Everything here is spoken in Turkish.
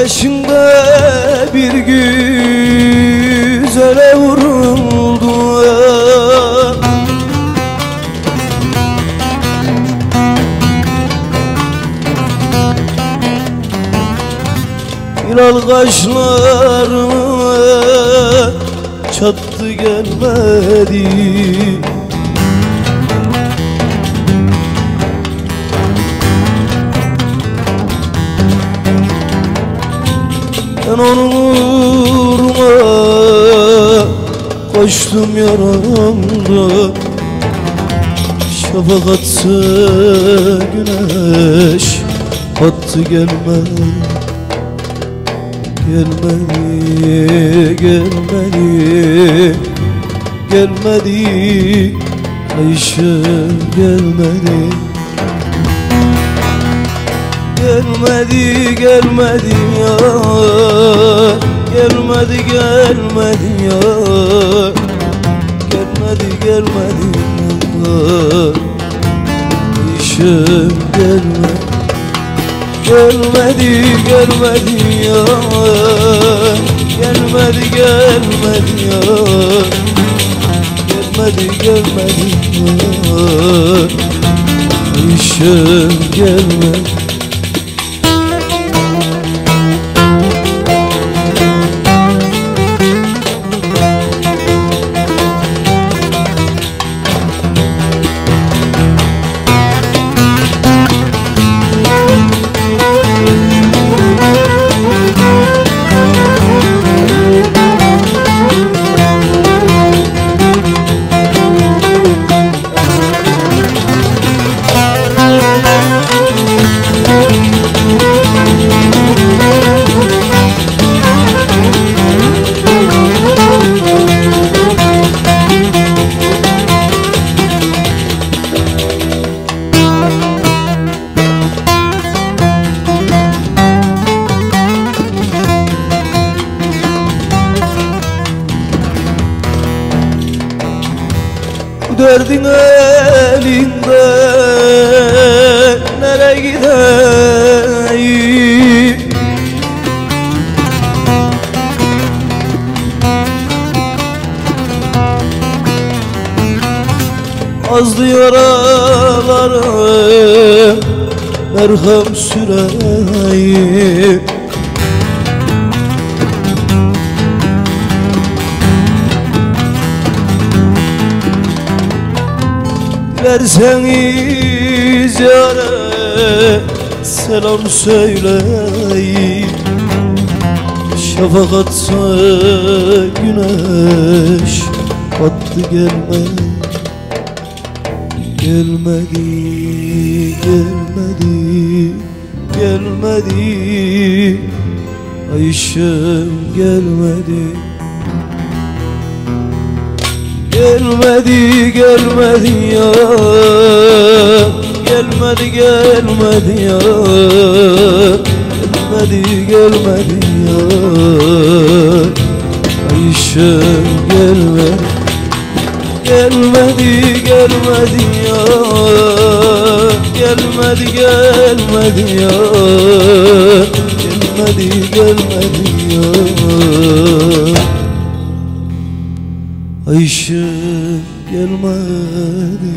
içinde bir güzele vuruldu. Hilal kaşları çattı gelmedi uğruna koştum yaramda. Şafak atsa güneş attı gelmedi Gelmedi, gelmedi, gelmedi. Ayşe gelmedi. Gelmedi, gelmedi ya Gelmedi, gelmedi ya Gelmedi, gelmedi ya Ayşe gelmedi Gelmedi gelmedi ya Gelmedi gelmedi ya Gelmedi gelmedi ya Ayşem gelmedi derdin elinde Nereye gideyim? Azdı yaralarım Merhem süreyim Verseniz yare selam söyleyin. Şafak güneş battı gelmedi Gelmedi, gelmedi, gelmedi. Ayşem gelmedi Gelmedi gelmedi ya. Gelmedi gelmedi ya. Gelmedi gelmedi ya. Ayşe gelmedi Gelmedi gelmedi ya. Gelmedi gelmedi ya. Gelmedi gelmedi ya Ayşe gelmedi